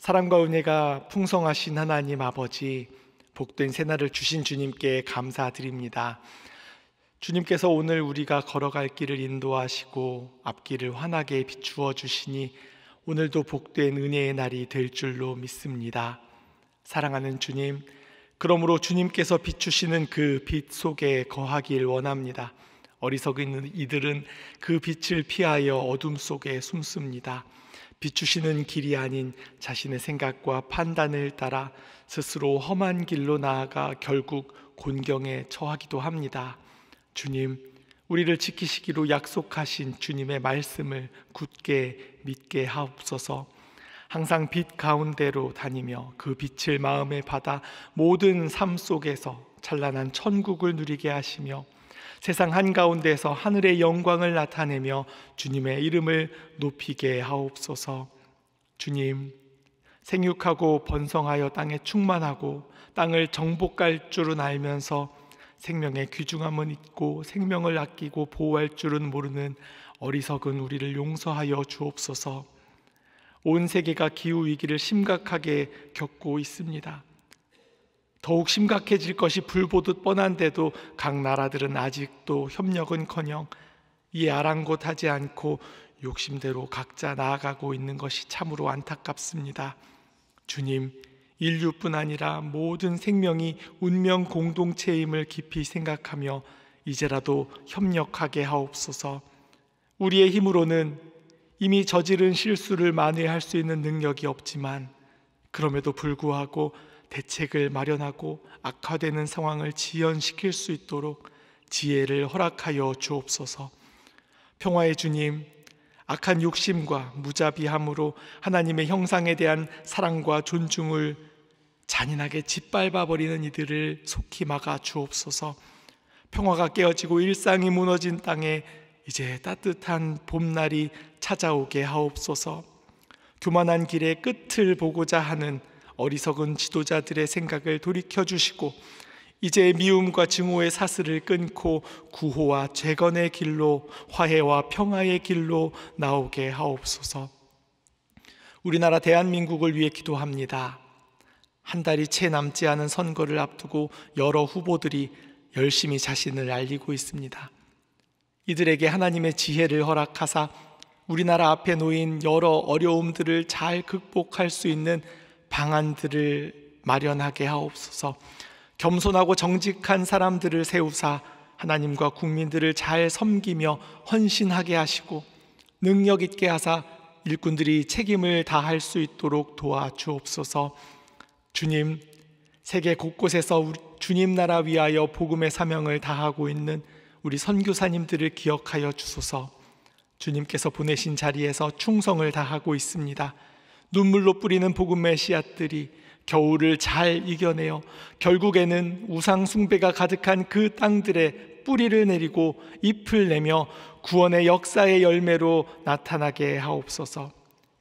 사랑과 은혜가 풍성하신 하나님 아버지, 복된 새날을 주신 주님께 감사드립니다. 주님께서 오늘 우리가 걸어갈 길을 인도하시고 앞길을 환하게 비추어 주시니 오늘도 복된 은혜의 날이 될 줄로 믿습니다. 사랑하는 주님, 그러므로 주님께서 비추시는 그 빛 속에 거하길 원합니다. 어리석은 이들은 그 빛을 피하여 어둠 속에 숨습니다. 비추시는 길이 아닌 자신의 생각과 판단을 따라 스스로 험한 길로 나아가 결국 곤경에 처하기도 합니다. 주님, 우리를 지키시기로 약속하신 주님의 말씀을 굳게 믿게 하옵소서. 항상 빛 가운데로 다니며 그 빛을 마음에 받아 모든 삶 속에서 찬란한 천국을 누리게 하시며 세상 한가운데서 하늘의 영광을 나타내며 주님의 이름을 높이게 하옵소서. 주님, 생육하고 번성하여 땅에 충만하고 땅을 정복할 줄은 알면서 생명의 귀중함은 있고 생명을 아끼고 보호할 줄은 모르는 어리석은 우리를 용서하여 주옵소서. 온 세계가 기후 위기를 심각하게 겪고 있습니다. 더욱 심각해질 것이 불보듯 뻔한데도 각 나라들은 아직도 협력은커녕 이에 아랑곳하지 않고 욕심대로 각자 나아가고 있는 것이 참으로 안타깝습니다. 주님, 인류뿐 아니라 모든 생명이 운명 공동체임을 깊이 생각하며 이제라도 협력하게 하옵소서. 우리의 힘으로는 이미 저지른 실수를 만회할 수 있는 능력이 없지만 그럼에도 불구하고 대책을 마련하고 악화되는 상황을 지연시킬 수 있도록 지혜를 허락하여 주옵소서. 평화의 주님, 악한 욕심과 무자비함으로 하나님의 형상에 대한 사랑과 존중을 잔인하게 짓밟아 버리는 이들을 속히 막아 주옵소서. 평화가 깨어지고 일상이 무너진 땅에 이제 따뜻한 봄날이 찾아오게 하옵소서. 교만한 길의 끝을 보고자 하는 어리석은 지도자들의 생각을 돌이켜 주시고 이제 미움과 증오의 사슬을 끊고 구호와 재건의 길로 화해와 평화의 길로 나오게 하옵소서. 우리나라 대한민국을 위해 기도합니다. 한 달이 채 남지 않은 선거를 앞두고 여러 후보들이 열심히 자신을 알리고 있습니다. 이들에게 하나님의 지혜를 허락하사 우리나라 앞에 놓인 여러 어려움들을 잘 극복할 수 있는 방안들을 마련하게 하옵소서. 겸손하고 정직한 사람들을 세우사 하나님과 국민들을 잘 섬기며 헌신하게 하시고 능력 있게 하사 일꾼들이 책임을 다할 수 있도록 도와주옵소서. 주님, 세계 곳곳에서 주님 나라 위하여 복음의 사명을 다하고 있는 우리 선교사님들을 기억하여 주소서. 주님께서 보내신 자리에서 충성을 다하고 있습니다. 눈물로 뿌리는 복음의 씨앗들이 겨울을 잘 이겨내어 결국에는 우상 숭배가 가득한 그 땅들에 뿌리를 내리고 잎을 내며 구원의 역사의 열매로 나타나게 하옵소서.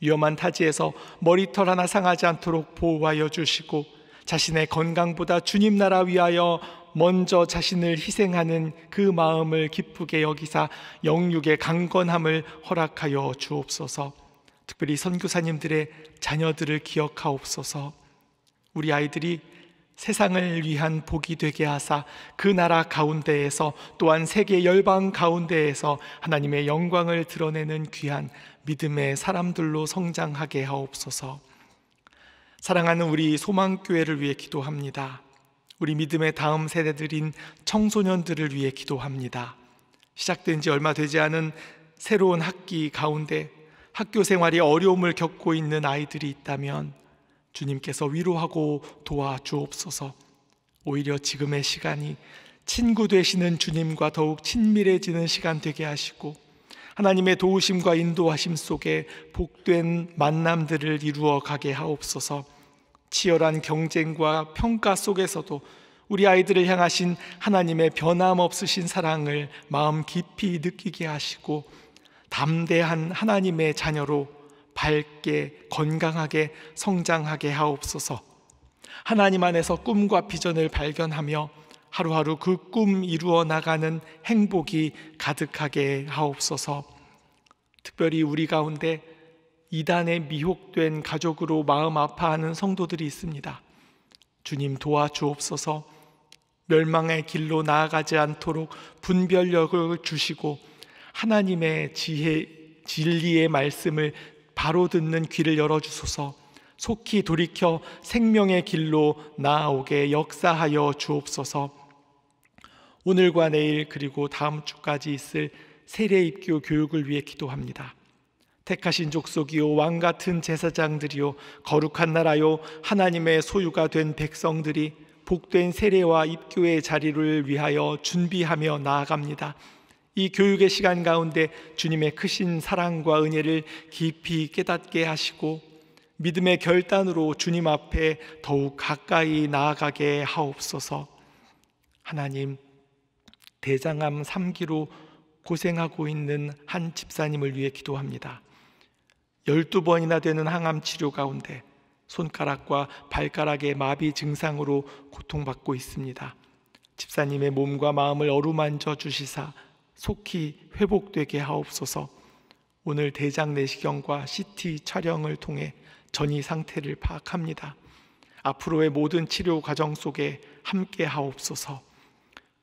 위험한 타지에서 머리털 하나 상하지 않도록 보호하여 주시고 자신의 건강보다 주님 나라 위하여 먼저 자신을 희생하는 그 마음을 기쁘게 여기사 영육의 강건함을 허락하여 주옵소서. 특별히 선교사님들의 자녀들을 기억하옵소서. 우리 아이들이 세상을 위한 복이 되게 하사 그 나라 가운데에서 또한 세계 열방 가운데에서 하나님의 영광을 드러내는 귀한 믿음의 사람들로 성장하게 하옵소서. 사랑하는 우리 소망교회를 위해 기도합니다. 우리 믿음의 다음 세대들인 청소년들을 위해 기도합니다. 시작된 지 얼마 되지 않은 새로운 학기 가운데 학교 생활이 어려움을 겪고 있는 아이들이 있다면 주님께서 위로하고 도와주옵소서. 오히려 지금의 시간이 친구 되시는 주님과 더욱 친밀해지는 시간 되게 하시고 하나님의 도우심과 인도하심 속에 복된 만남들을 이루어 가게 하옵소서. 치열한 경쟁과 평가 속에서도 우리 아이들을 향하신 하나님의 변함없으신 사랑을 마음 깊이 느끼게 하시고 담대한 하나님의 자녀로 밝게 건강하게 성장하게 하옵소서. 하나님 안에서 꿈과 비전을 발견하며 하루하루 그 꿈 이루어 나가는 행복이 가득하게 하옵소서. 특별히 우리 가운데 이단에 미혹된 가족으로 마음 아파하는 성도들이 있습니다. 주님 도와주옵소서 멸망의 길로 나아가지 않도록 분별력을 주시고 하나님의 지혜, 진리의 말씀을 바로 듣는 귀를 열어주소서 속히 돌이켜 생명의 길로 나아오게 역사하여 주옵소서 오늘과 내일 그리고 다음 주까지 있을 세례 입교 교육을 위해 기도합니다. 택하신 족속이요 왕 같은 제사장들이요 거룩한 나라요 하나님의 소유가 된 백성들이 복된 세례와 입교의 자리를 위하여 준비하며 나아갑니다. 이 교육의 시간 가운데 주님의 크신 사랑과 은혜를 깊이 깨닫게 하시고 믿음의 결단으로 주님 앞에 더욱 가까이 나아가게 하옵소서. 하나님 대장암 3기로 고생하고 있는 한 집사님을 위해 기도합니다. 12번이나 되는 항암 치료 가운데 손가락과 발가락의 마비 증상으로 고통받고 있습니다. 집사님의 몸과 마음을 어루만져 주시사 속히 회복되게 하옵소서. 오늘 대장 내시경과 CT 촬영을 통해 전이 상태를 파악합니다. 앞으로의 모든 치료 과정 속에 함께 하옵소서.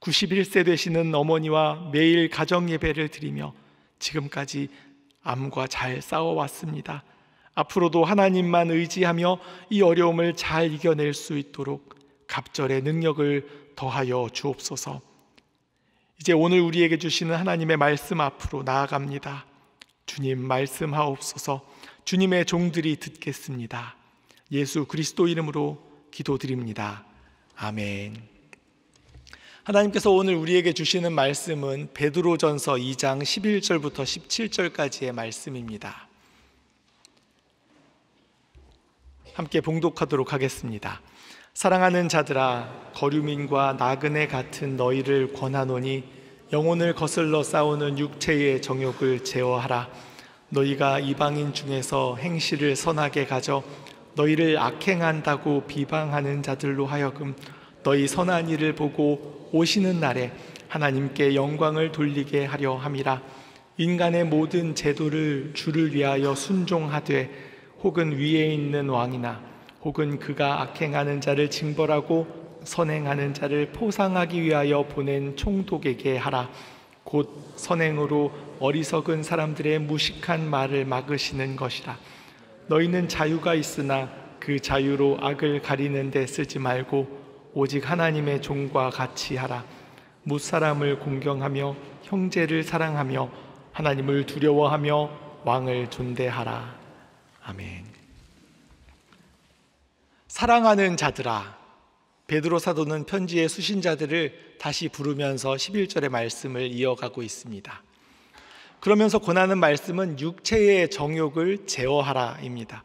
91세 되시는 어머니와 매일 가정 예배를 드리며 지금까지 암과 잘 싸워왔습니다. 앞으로도 하나님만 의지하며 이 어려움을 잘 이겨낼 수 있도록 갑절의 능력을 더하여 주옵소서. 이제 오늘 우리에게 주시는 하나님의 말씀 앞으로 나아갑니다. 주님 말씀하옵소서. 주님의 종들이 듣겠습니다. 예수 그리스도 이름으로 기도드립니다. 아멘. 하나님께서 오늘 우리에게 주시는 말씀은 베드로전서 2장 11절부터 17절까지의 말씀입니다. 함께 봉독하도록 하겠습니다. 사랑하는 자들아 거류민과 나그네 같은 너희를 권하노니 영혼을 거슬러 싸우는 육체의 정욕을 제어하라. 너희가 이방인 중에서 행실을 선하게 가져 너희를 악행한다고 비방하는 자들로 하여금 너희 선한 일을 보고 오시는 날에 하나님께 영광을 돌리게 하려 함이라. 인간의 모든 제도를 주를 위하여 순종하되 혹은 위에 있는 왕이나 혹은 그가 악행하는 자를 징벌하고 선행하는 자를 포상하기 위하여 보낸 총독에게 하라 곧 선행으로 어리석은 사람들의 무식한 말을 막으시는 것이라 너희는 자유가 있으나 그 자유로 악을 가리는 데 쓰지 말고 오직 하나님의 종과 같이 하라. 무사람을 공경하며 형제를 사랑하며 하나님을 두려워하며 왕을 존대하라. 아멘. 사랑하는 자들아. 베드로 사도는 편지의 수신자들을 다시 부르면서 11절의 말씀을 이어가고 있습니다. 그러면서 권하는 말씀은 육체의 정욕을 제어하라입니다.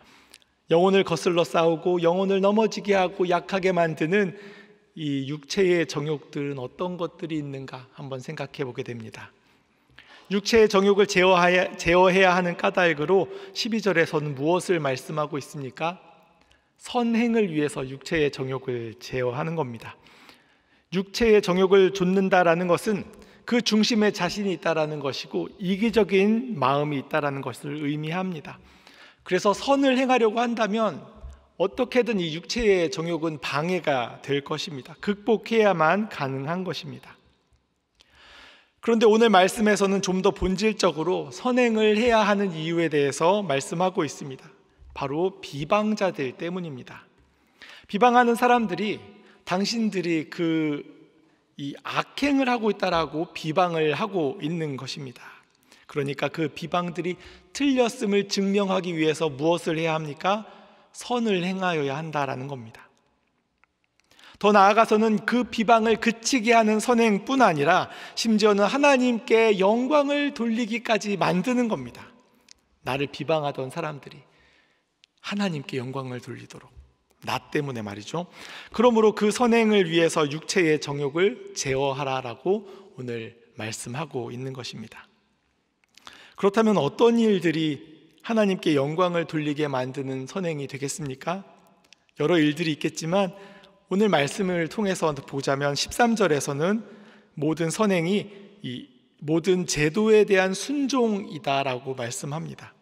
영혼을 거슬러 싸우고 영혼을 넘어지게 하고 약하게 만드는 이 육체의 정욕들은 어떤 것들이 있는가 한번 생각해 보게 됩니다. 육체의 정욕을 제어해야, 하는 까닭으로 12절에서는 무엇을 말씀하고 있습니까? 선행을 위해서 육체의 정욕을 제어하는 겁니다. 육체의 정욕을 좇는다라는 것은 그 중심에 자신이 있다라는 것이고 이기적인 마음이 있다라는 것을 의미합니다. 그래서 선을 행하려고 한다면 어떻게든 이 육체의 정욕은 방해가 될 것입니다. 극복해야만 가능한 것입니다. 그런데 오늘 말씀에서는 좀 더 본질적으로 선행을 해야 하는 이유에 대해서 말씀하고 있습니다. 바로 비방자들 때문입니다. 비방하는 사람들이 당신들이 그 이 악행을 하고 있다라고 비방을 하고 있는 것입니다. 그러니까 그 비방들이 틀렸음을 증명하기 위해서 무엇을 해야 합니까? 선을 행하여야 한다라는 겁니다. 더 나아가서는 그 비방을 그치게 하는 선행뿐 아니라 심지어는 하나님께 영광을 돌리기까지 만드는 겁니다. 나를 비방하던 사람들이 하나님께 영광을 돌리도록 나 때문에 말이죠. 그러므로 그 선행을 위해서 육체의 정욕을 제어하라라고 오늘 말씀하고 있는 것입니다. 그렇다면 어떤 일들이 하나님께 영광을 돌리게 만드는 선행이 되겠습니까? 여러 일들이 있겠지만 오늘 말씀을 통해서 보자면 13절에서는 모든 선행이 이 모든 제도에 대한 순종이다라고 말씀합니다.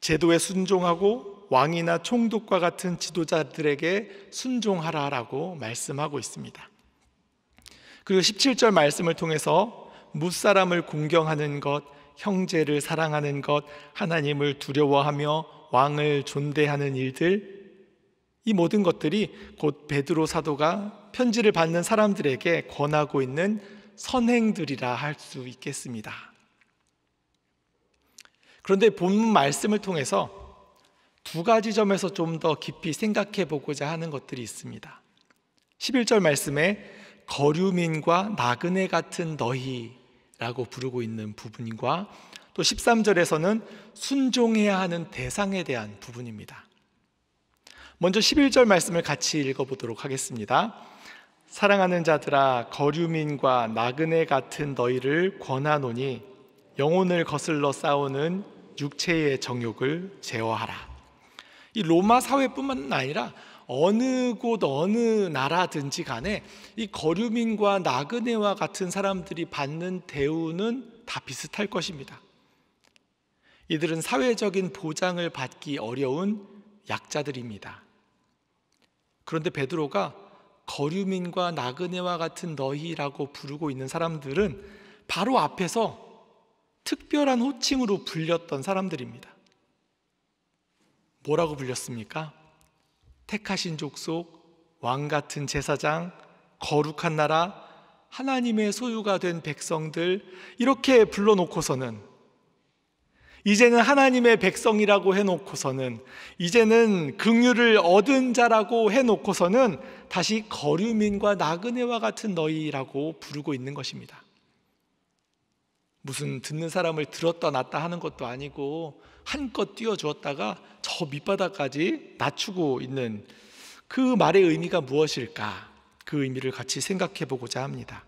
제도에 순종하고 왕이나 총독과 같은 지도자들에게 순종하라라고 말씀하고 있습니다. 그리고 17절 말씀을 통해서 무사람을 공경하는 것, 형제를 사랑하는 것, 하나님을 두려워하며 왕을 존대하는 일들 이 모든 것들이 곧 베드로 사도가 편지를 받는 사람들에게 권하고 있는 선행들이라 할 수 있겠습니다. 그런데 본문 말씀을 통해서 두 가지 점에서 좀 더 깊이 생각해 보고자 하는 것들이 있습니다. 11절 말씀에 거류민과 나그네 같은 너희라고 부르고 있는 부분과 또 13절에서는 순종해야 하는 대상에 대한 부분입니다. 먼저 11절 말씀을 같이 읽어보도록 하겠습니다. 사랑하는 자들아 거류민과 나그네 같은 너희를 권하노니 영혼을 거슬러 싸우는 육체의 정욕을 제어하라. 이 로마 사회뿐만 아니라 어느 곳 어느 나라든지 간에 이 거류민과 나그네와 같은 사람들이 받는 대우는 다 비슷할 것입니다. 이들은 사회적인 보장을 받기 어려운 약자들입니다. 그런데 베드로가 거류민과 나그네와 같은 너희라고 부르고 있는 사람들은 바로 앞에서 특별한 호칭으로 불렸던 사람들입니다. 뭐라고 불렸습니까? 택하신 족속, 왕 같은 제사장, 거룩한 나라, 하나님의 소유가 된 백성들 이렇게 불러놓고서는 이제는 하나님의 백성이라고 해놓고서는 이제는 긍휼을 얻은 자라고 해놓고서는 다시 거류민과 나그네와 같은 너희라고 부르고 있는 것입니다. 무슨 듣는 사람을 들었다 놨다 하는 것도 아니고 한껏 띄워주었다가 저 밑바닥까지 낮추고 있는 그 말의 의미가 무엇일까? 그 의미를 같이 생각해 보고자 합니다.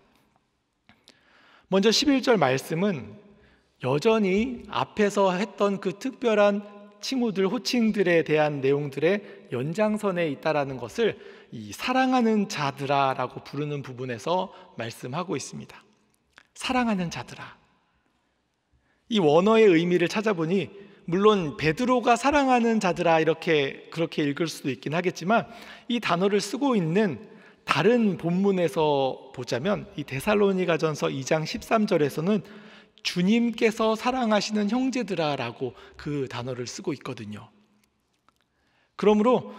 먼저 11절 말씀은 여전히 앞에서 했던 그 특별한 친구들, 호칭들에 대한 내용들의 연장선에 있다라는 것을 이 사랑하는 자들아라고 부르는 부분에서 말씀하고 있습니다. 사랑하는 자들아. 이 원어의 의미를 찾아보니 물론 베드로가 사랑하는 자들아 이렇게 그렇게 읽을 수도 있긴 하겠지만 이 단어를 쓰고 있는 다른 본문에서 보자면 이 데살로니가전서 2장 13절에서는 주님께서 사랑하시는 형제들아라고 그 단어를 쓰고 있거든요. 그러므로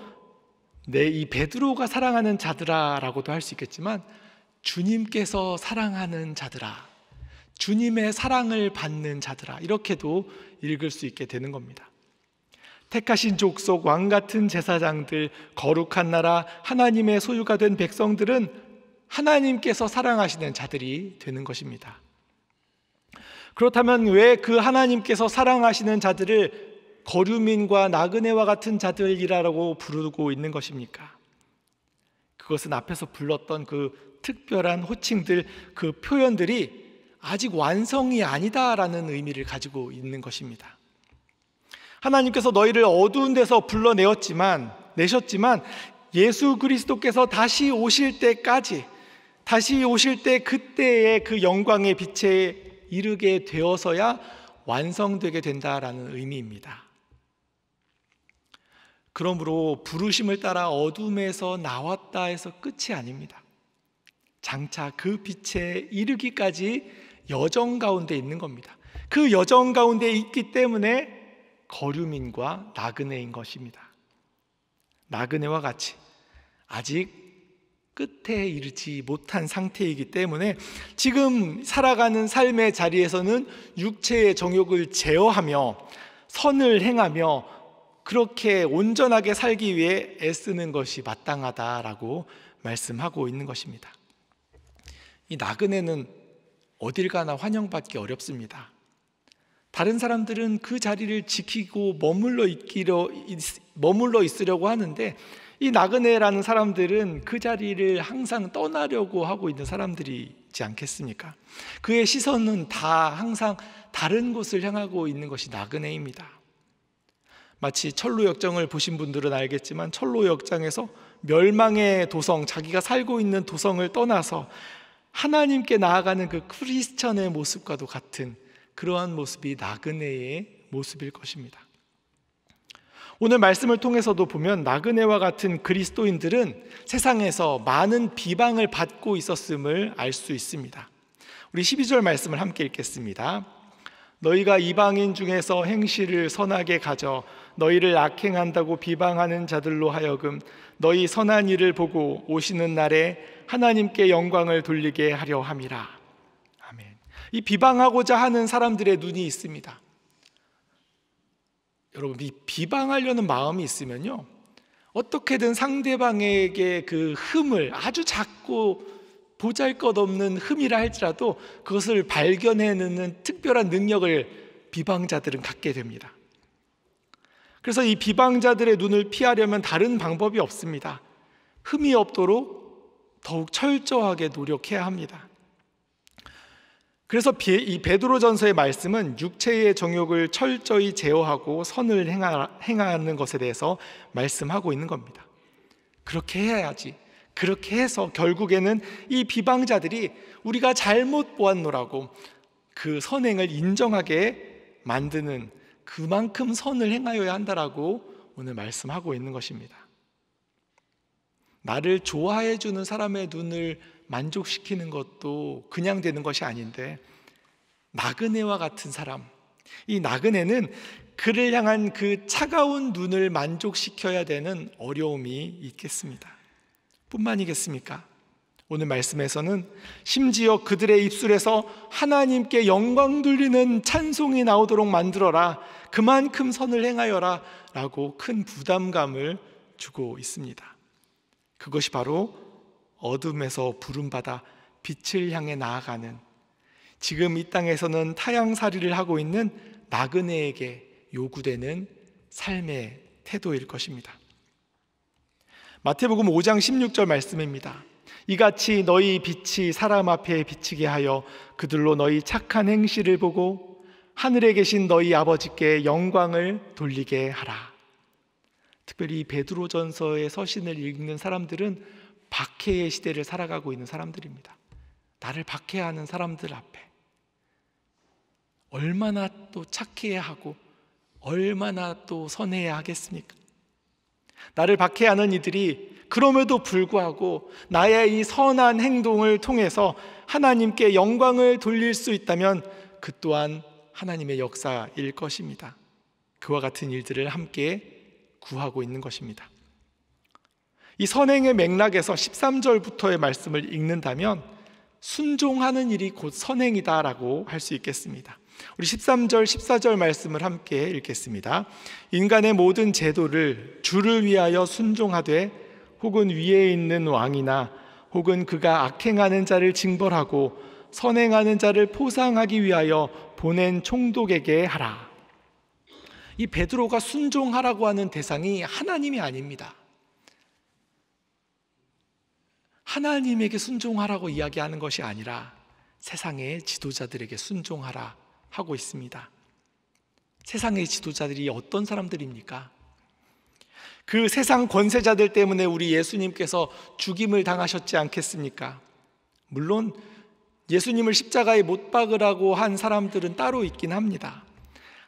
내 이 베드로가 사랑하는 자들아라고도 할 수 있겠지만 주님께서 사랑하는 자들아, 주님의 사랑을 받는 자들아 이렇게도 읽을 수 있게 되는 겁니다. 택하신 족속 왕 같은 제사장들 거룩한 나라 하나님의 소유가 된 백성들은 하나님께서 사랑하시는 자들이 되는 것입니다. 그렇다면 왜 그 하나님께서 사랑하시는 자들을 거류민과 나그네와 같은 자들이라고 부르고 있는 것입니까? 그것은 앞에서 불렀던 그 특별한 호칭들, 그 표현들이 아직 완성이 아니다라는 의미를 가지고 있는 것입니다. 하나님께서 너희를 어두운 데서 불러내었지만, 내셨지만, 예수 그리스도께서 다시 오실 때까지, 다시 오실 때 그때의 그 영광의 빛에 이르게 되어서야 완성되게 된다라는 의미입니다. 그러므로 부르심을 따라 어둠에서 나왔다 해서 끝이 아닙니다. 장차 그 빛에 이르기까지 여정 가운데 있는 겁니다. 그 여정 가운데 있기 때문에 거류민과 나그네인 것입니다. 나그네와 같이 아직 끝에 이르지 못한 상태이기 때문에 지금 살아가는 삶의 자리에서는 육체의 정욕을 제어하며 선을 행하며 그렇게 온전하게 살기 위해 애쓰는 것이 마땅하다라고 말씀하고 있는 것입니다. 이 나그네는 어딜 가나 환영받기 어렵습니다. 다른 사람들은 그 자리를 지키고 머물러 있기로 머물러 있으려고 하는데 이 나그네라는 사람들은 그 자리를 항상 떠나려고 하고 있는 사람들이지 않겠습니까? 그의 시선은 다 항상 다른 곳을 향하고 있는 것이 나그네입니다. 마치 철로 역정을 보신 분들은 알겠지만 철로 역장에서 멸망의 도성, 자기가 살고 있는 도성을 떠나서 하나님께 나아가는 그 크리스천의 모습과도 같은 그러한 모습이 나그네의 모습일 것입니다. 오늘 말씀을 통해서도 보면 나그네와 같은 그리스도인들은 세상에서 많은 비방을 받고 있었음을 알 수 있습니다. 우리 12절 말씀을 함께 읽겠습니다. 너희가 이방인 중에서 행실을 선하게 가져 너희를 악행한다고 비방하는 자들로 하여금 너희 선한 일을 보고 오시는 날에 하나님께 영광을 돌리게 하려 함이라. 아멘. 이 비방하고자 하는 사람들의 눈이 있습니다. 여러분, 이 비방하려는 마음이 있으면요. 어떻게든 상대방에게 그 흠을 아주 작고 보잘 것 없는 흠이라 할지라도 그것을 발견해내는 특별한 능력을 비방자들은 갖게 됩니다. 그래서 이 비방자들의 눈을 피하려면 다른 방법이 없습니다. 흠이 없도록 더욱 철저하게 노력해야 합니다. 그래서 이 베드로전서의 말씀은 육체의 정욕을 철저히 제어하고 선을 행하는 것에 대해서 말씀하고 있는 겁니다. 그렇게 해야지. 그렇게 해서 결국에는 이 비방자들이 우리가 잘못 보았노라고 그 선행을 인정하게 만드는 그만큼 선을 행하여야 한다라고 오늘 말씀하고 있는 것입니다. 나를 좋아해 주는 사람의 눈을 만족시키는 것도 그냥 되는 것이 아닌데 나그네와 같은 사람 이 나그네는 그를 향한 그 차가운 눈을 만족시켜야 되는 어려움이 있겠습니다. 뿐만이겠습니까? 오늘 말씀에서는 심지어 그들의 입술에서 하나님께 영광 돌리는 찬송이 나오도록 만들어라. 그만큼 선을 행하여라. 라고 큰 부담감을 주고 있습니다. 그것이 바로 어둠에서 부름받아 빛을 향해 나아가는 지금 이 땅에서는 타양살이를 하고 있는 나그네에게 요구되는 삶의 태도일 것입니다. 마태복음 5장 16절 말씀입니다. 이같이 너희 빛이 사람 앞에 비치게 하여 그들로 너희 착한 행실을 보고 하늘에 계신 너희 아버지께 영광을 돌리게 하라. 특별히 베드로전서의 서신을 읽는 사람들은 박해의 시대를 살아가고 있는 사람들입니다. 나를 박해하는 사람들 앞에 얼마나 또 착해야 하고 얼마나 또 선해야 하겠습니까? 나를 박해하는 이들이 그럼에도 불구하고 나의 이 선한 행동을 통해서 하나님께 영광을 돌릴 수 있다면 그 또한 하나님의 역사일 것입니다. 그와 같은 일들을 함께 구하고 있는 것입니다. 이 선행의 맥락에서 13절부터의 말씀을 읽는다면 순종하는 일이 곧 선행이다라고 할 수 있겠습니다. 우리 13절, 14절 말씀을 함께 읽겠습니다. 인간의 모든 제도를 주를 위하여 순종하되 혹은 위에 있는 왕이나 혹은 그가 악행하는 자를 징벌하고 선행하는 자를 포상하기 위하여 보낸 총독에게 하라. 이 베드로가 순종하라고 하는 대상이 하나님이 아닙니다. 하나님에게 순종하라고 이야기하는 것이 아니라 세상의 지도자들에게 순종하라 하고 있습니다. 세상의 지도자들이 어떤 사람들입니까? 그 세상 권세자들 때문에 우리 예수님께서 죽임을 당하셨지 않겠습니까? 물론 예수님을 십자가에 못 박으라고 한 사람들은 따로 있긴 합니다.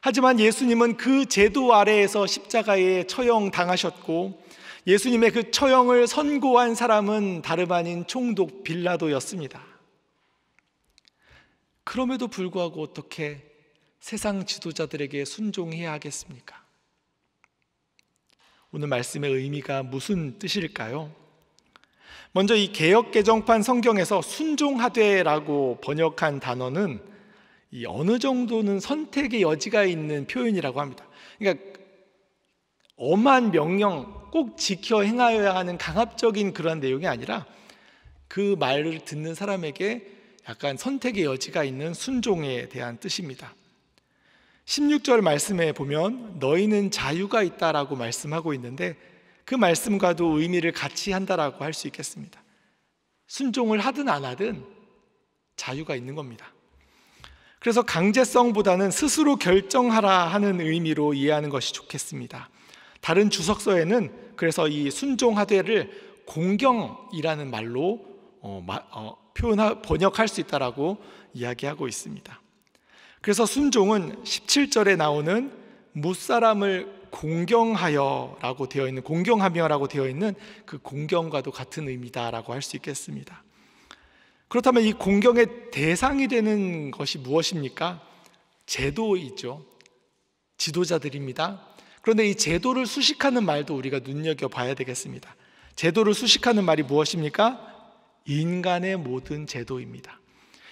하지만 예수님은 그 제도 아래에서 십자가에 처형 당하셨고 예수님의 그 처형을 선고한 사람은 다름 아닌 총독 빌라도였습니다. 그럼에도 불구하고 어떻게 세상 지도자들에게 순종해야 하겠습니까? 오늘 말씀의 의미가 무슨 뜻일까요? 먼저 이 개역 개정판 성경에서 순종하되라고 번역한 단어는 이 어느 정도는 선택의 여지가 있는 표현이라고 합니다. 그러니까 엄한 명령 꼭 지켜 행하여야 하는 강압적인 그런 내용이 아니라 그 말을 듣는 사람에게 약간 선택의 여지가 있는 순종에 대한 뜻입니다. 16절 말씀에 보면 너희는 자유가 있다라고 말씀하고 있는데 그 말씀과도 의미를 같이 한다라고 할 수 있겠습니다. 순종을 하든 안 하든 자유가 있는 겁니다. 그래서 강제성보다는 스스로 결정하라 하는 의미로 이해하는 것이 좋겠습니다. 다른 주석서에는 그래서 이 순종하되를 공경이라는 말로 어, 어, 표현 번역할 수 있다라고 이야기하고 있습니다. 그래서 순종은 17절에 나오는 무사람을 공경하여라고 되어 있는 공경하며라고 되어 있는 그 공경과도 같은 의미다라고 할 수 있겠습니다. 그렇다면 이 공경의 대상이 되는 것이 무엇입니까? 제도이죠. 지도자들입니다. 그런데 이 제도를 수식하는 말도 우리가 눈여겨 봐야 되겠습니다. 제도를 수식하는 말이 무엇입니까? 인간의 모든 제도입니다.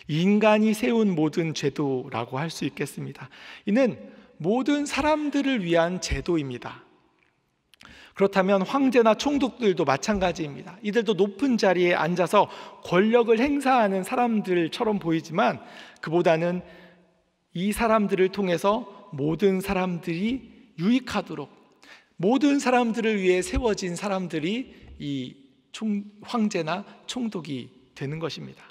인간이 세운 모든 제도라고 할 수 있겠습니다. 이는 모든 사람들을 위한 제도입니다. 그렇다면 황제나 총독들도 마찬가지입니다. 이들도 높은 자리에 앉아서 권력을 행사하는 사람들처럼 보이지만 그보다는 이 사람들을 통해서 모든 사람들이 유익하도록 모든 사람들을 위해 세워진 사람들이 이 총, 황제나 총독이 되는 것입니다.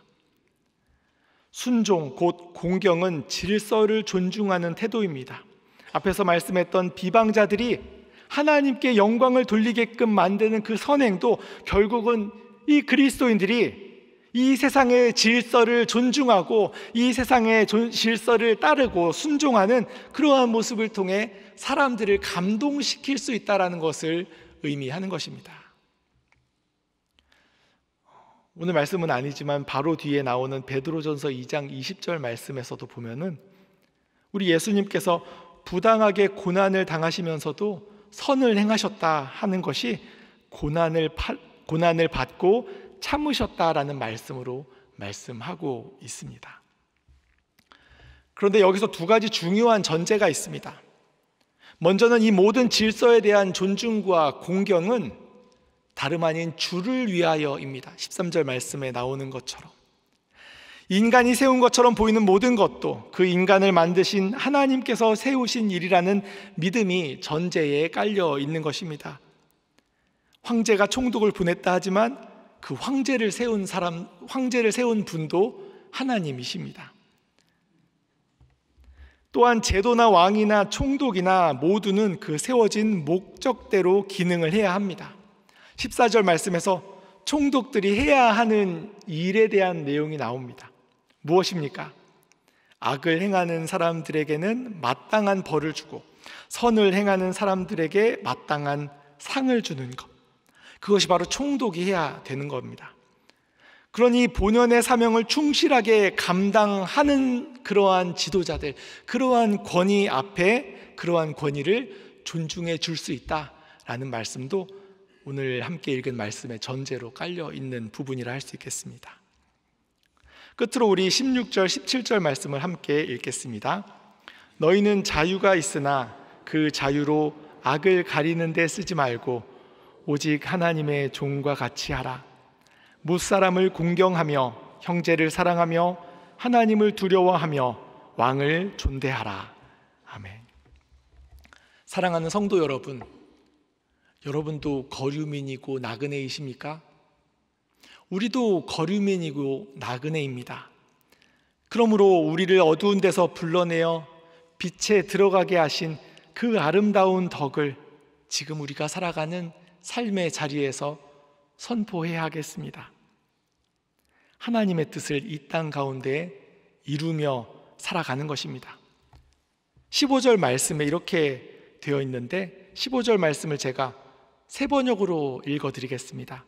순종, 곧 공경은 질서를 존중하는 태도입니다. 앞에서 말씀했던 비방자들이 하나님께 영광을 돌리게끔 만드는 그 선행도 결국은 이 그리스도인들이 이 세상의 질서를 존중하고 이 세상의 질서를 따르고 순종하는 그러한 모습을 통해 사람들을 감동시킬 수 있다라는 것을 의미하는 것입니다. 오늘 말씀은 아니지만 바로 뒤에 나오는 베드로전서 2장 20절 말씀에서도 보면은 우리 예수님께서 부당하게 고난을 당하시면서도 선을 행하셨다 하는 것이 고난을 파, 고난을 받고 참으셨다라는 말씀으로 말씀하고 있습니다. 그런데 여기서 두 가지 중요한 전제가 있습니다. 먼저는 이 모든 질서에 대한 존중과 공경은 다름 아닌 주를 위하여입니다. 13절 말씀에 나오는 것처럼. 인간이 세운 것처럼 보이는 모든 것도 그 인간을 만드신 하나님께서 세우신 일이라는 믿음이 전제에 깔려 있는 것입니다. 황제가 총독을 보냈다 하지만 그 황제를 세운 사람, 황제를 세운 분도 하나님이십니다. 또한 제도나 왕이나 총독이나 모두는 그 세워진 목적대로 기능을 해야 합니다. 14절 말씀에서 총독들이 해야 하는 일에 대한 내용이 나옵니다. 무엇입니까? 악을 행하는 사람들에게는 마땅한 벌을 주고 선을 행하는 사람들에게 마땅한 상을 주는 것. 그것이 바로 총독이 해야 되는 겁니다. 그러니 본연의 사명을 충실하게 감당하는 그러한 지도자들, 그러한 권위 앞에 그러한 권위를 존중해 줄 수 있다라는 말씀도 오늘 함께 읽은 말씀의 전제로 깔려 있는 부분이라 할 수 있겠습니다. 끝으로 우리 16절, 17절 말씀을 함께 읽겠습니다. 너희는 자유가 있으나 그 자유로 악을 가리는 데 쓰지 말고 오직 하나님의 종과 같이 하라. 무사람을 공경하며 형제를 사랑하며 하나님을 두려워하며 왕을 존대하라. 아멘. 사랑하는 성도 여러분, 여러분도 거류민이고 나그네이십니까? 우리도 거류민이고 나그네입니다. 그러므로 우리를 어두운 데서 불러내어 빛에 들어가게 하신 그 아름다운 덕을 지금 우리가 살아가는 삶의 자리에서 선포해야 하겠습니다. 하나님의 뜻을 이 땅 가운데 이루며 살아가는 것입니다. 15절 말씀에 이렇게 되어 있는데 15절 말씀을 제가 세 번역으로 읽어 드리겠습니다.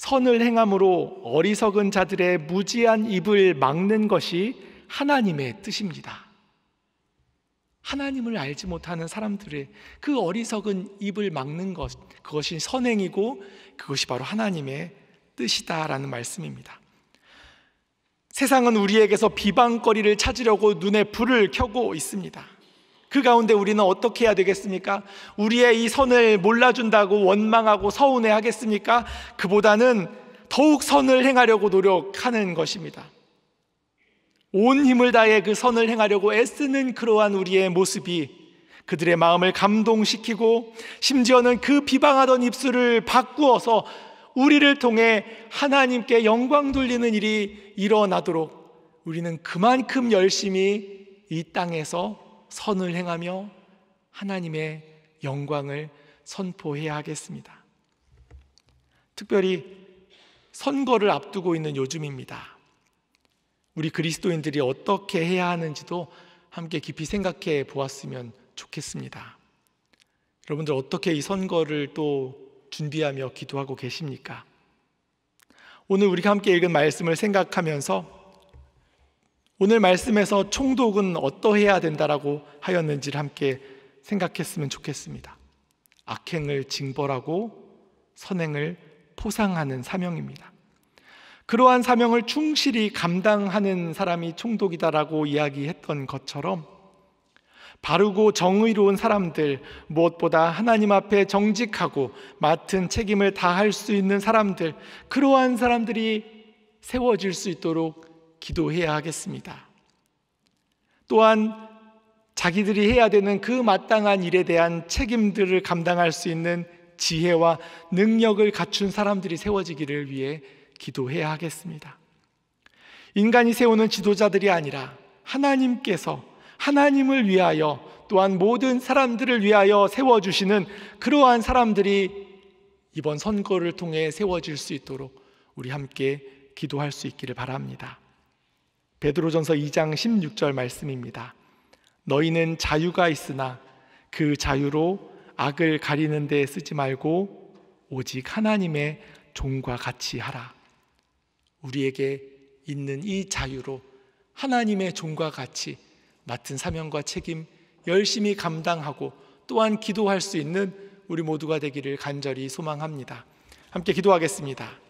선을 행함으로 어리석은 자들의 무지한 입을 막는 것이 하나님의 뜻입니다. 하나님을 알지 못하는 사람들의 그 어리석은 입을 막는 것, 그것이 선행이고 그것이 바로 하나님의 뜻이다라는 말씀입니다. 세상은 우리에게서 비방거리를 찾으려고 눈에 불을 켜고 있습니다. 그 가운데 우리는 어떻게 해야 되겠습니까? 우리의 이 선을 몰라준다고 원망하고 서운해 하겠습니까? 그보다는 더욱 선을 행하려고 노력하는 것입니다. 온 힘을 다해 그 선을 행하려고 애쓰는 그러한 우리의 모습이 그들의 마음을 감동시키고 심지어는 그 비방하던 입술을 바꾸어서 우리를 통해 하나님께 영광 돌리는 일이 일어나도록 우리는 그만큼 열심히 이 땅에서 선을 행하며 하나님의 영광을 선포해야 하겠습니다. 특별히 선거를 앞두고 있는 요즘입니다. 우리 그리스도인들이 어떻게 해야 하는지도 함께 깊이 생각해 보았으면 좋겠습니다. 여러분들 어떻게 이 선거를 또 준비하며 기도하고 계십니까? 오늘 우리가 함께 읽은 말씀을 생각하면서 오늘 말씀에서 총독은 어떠해야 된다라고 하였는지를 함께 생각했으면 좋겠습니다. 악행을 징벌하고 선행을 포상하는 사명입니다. 그러한 사명을 충실히 감당하는 사람이 총독이다라고 이야기했던 것처럼 바르고 정의로운 사람들, 무엇보다 하나님 앞에 정직하고 맡은 책임을 다할 수 있는 사람들, 그러한 사람들이 세워질 수 있도록 기도해야 하겠습니다. 또한 자기들이 해야 되는 그 마땅한 일에 대한 책임들을 감당할 수 있는 지혜와 능력을 갖춘 사람들이 세워지기를 위해 기도해야 하겠습니다. 인간이 세우는 지도자들이 아니라 하나님께서 하나님을 위하여 또한 모든 사람들을 위하여 세워주시는 그러한 사람들이 이번 선거를 통해 세워질 수 있도록 우리 함께 기도할 수 있기를 바랍니다. 베드로전서 2장 16절 말씀입니다. 너희는 자유가 있으나 그 자유로 악을 가리는 데 쓰지 말고 오직 하나님의 종과 같이 하라. 우리에게 있는 이 자유로 하나님의 종과 같이 맡은 사명과 책임 열심히 감당하고 또한 기도할 수 있는 우리 모두가 되기를 간절히 소망합니다. 함께 기도하겠습니다.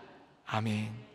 아멘.